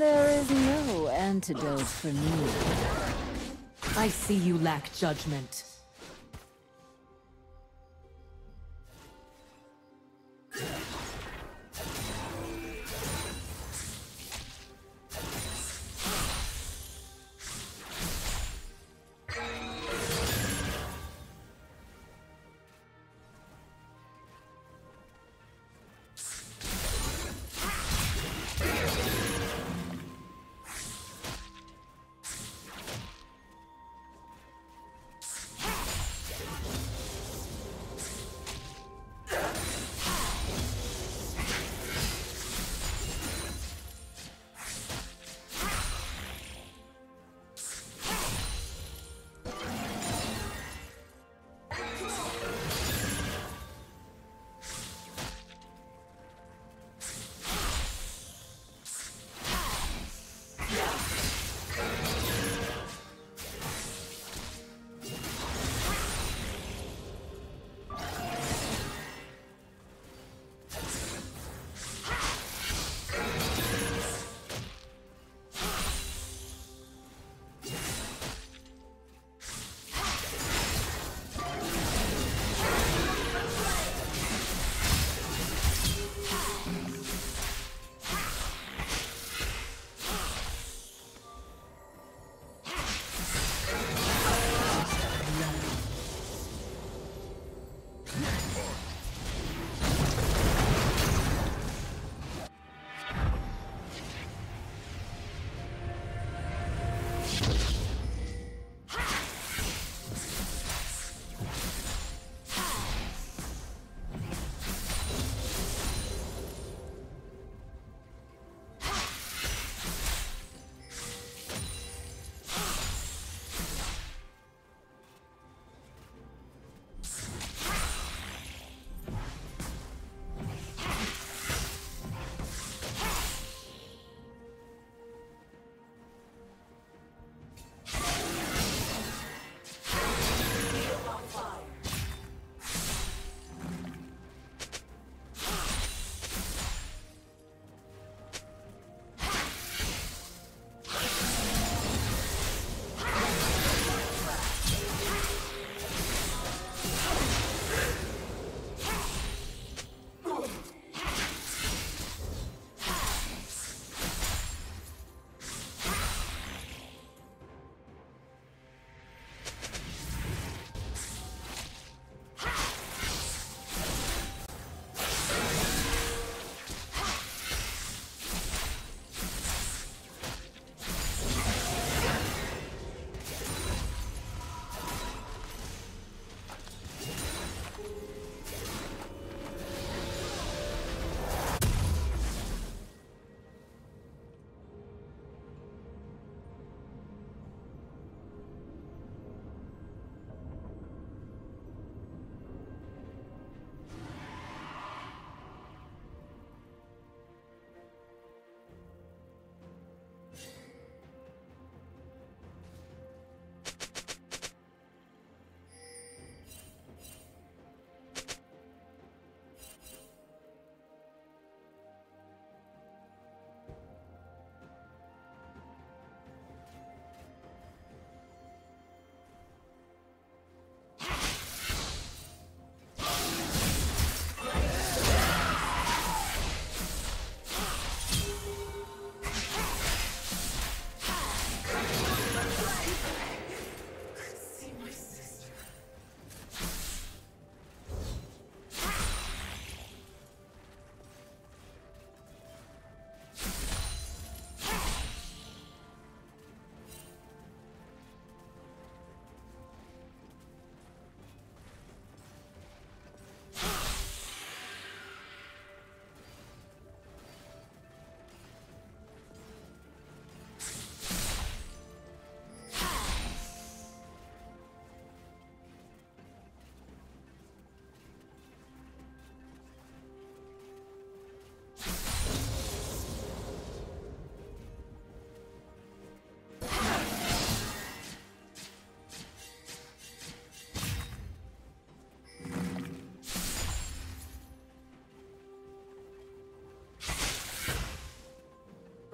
There is no antidote for me. I see you lack judgment.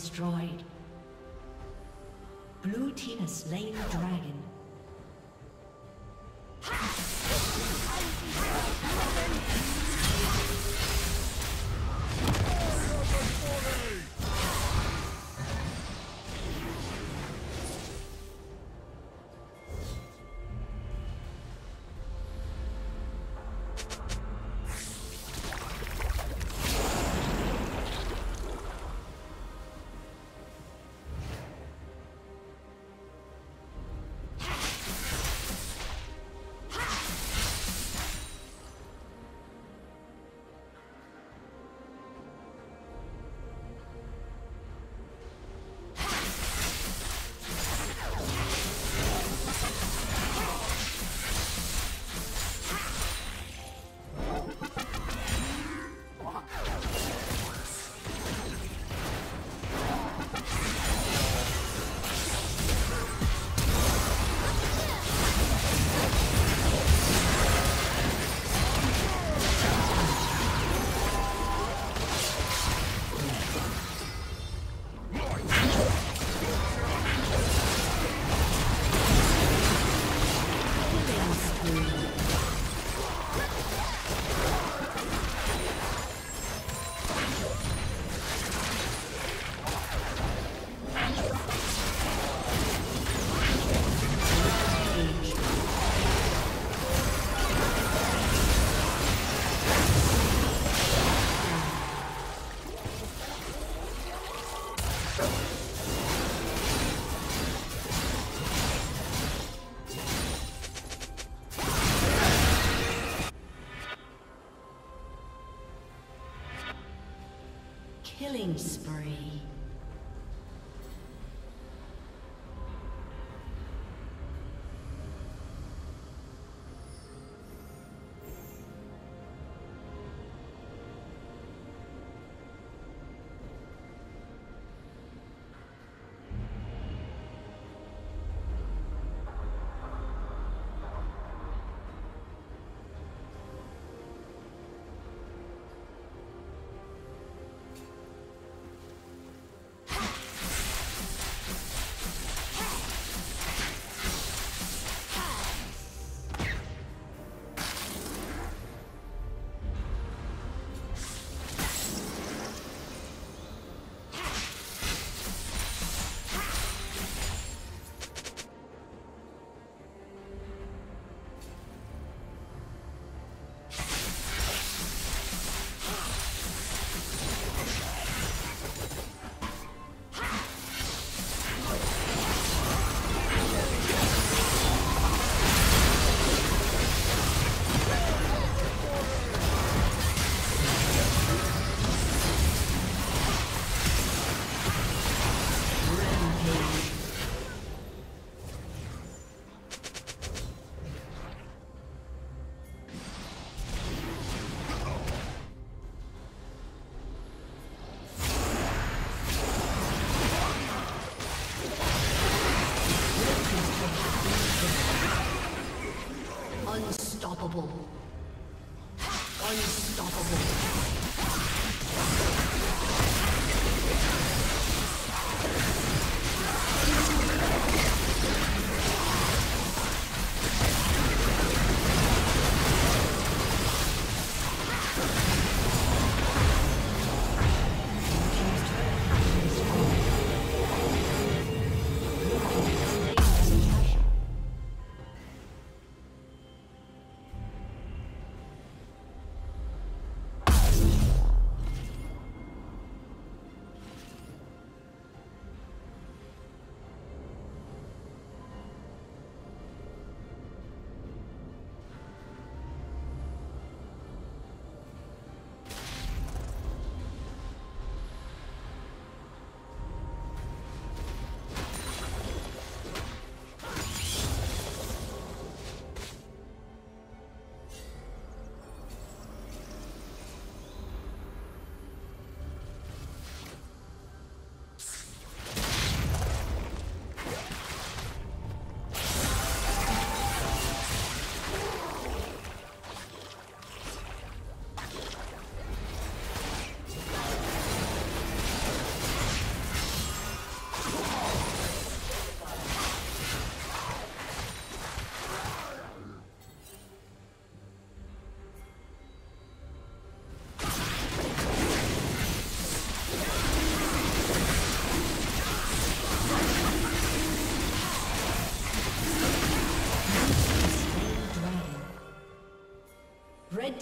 Destroyed. Killing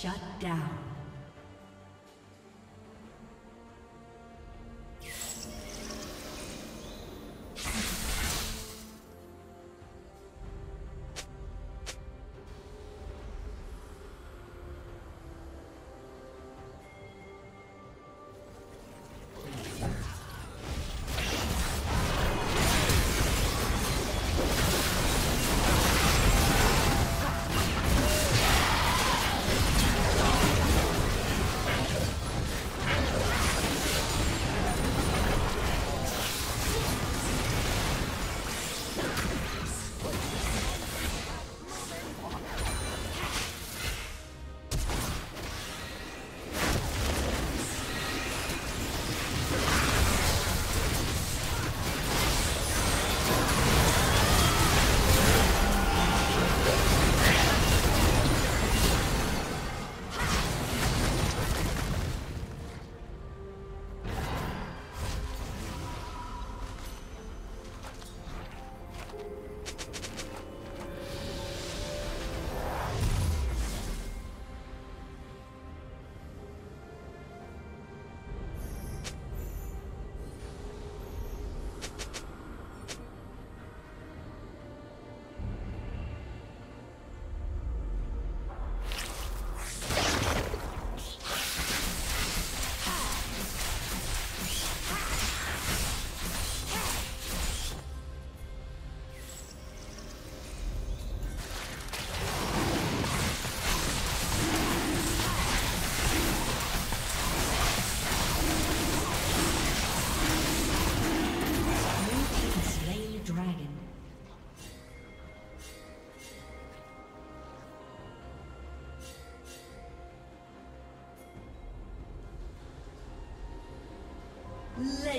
Shut down.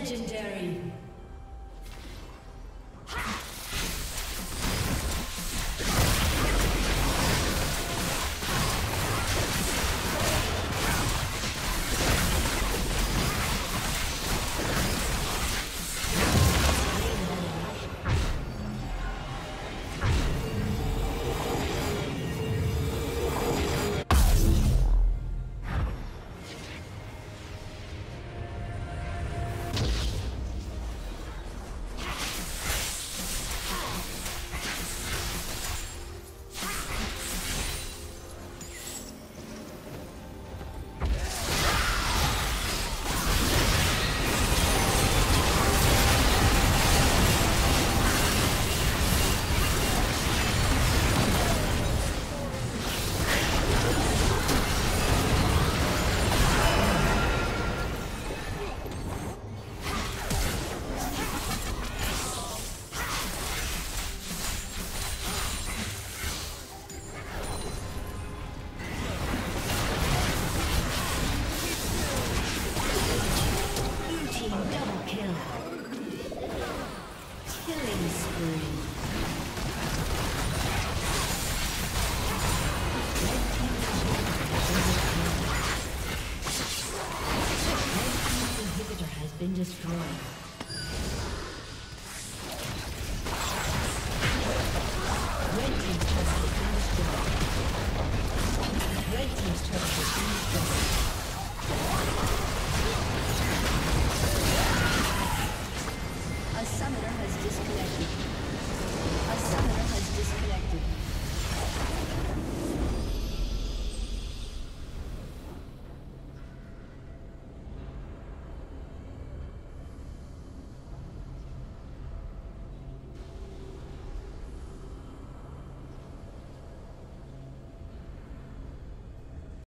Legendary. Destroyed.